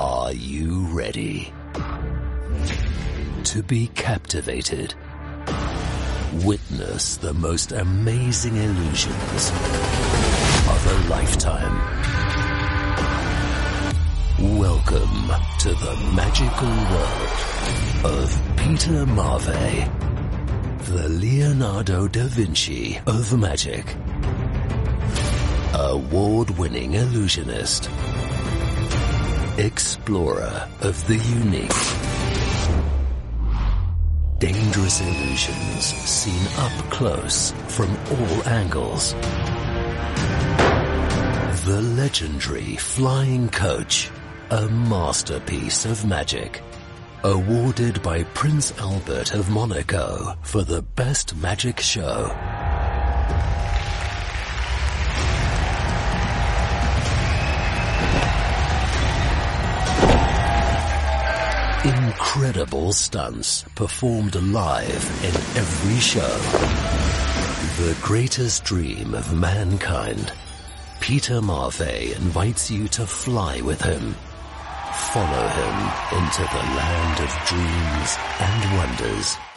Are you ready to be captivated? Witness the most amazing illusions of a lifetime. Welcome to the magical world of Peter Marvey, the Leonardo da Vinci of magic. Award-winning illusionist, explorer of the unique. Dangerous illusions seen up close from all angles. The legendary flying coach, a masterpiece of magic. Awarded by Prince Albert of Monaco for the best magic show. Incredible stunts performed live in every show. The greatest dream of mankind. Peter Marvey invites you to fly with him. Follow him into the land of dreams and wonders.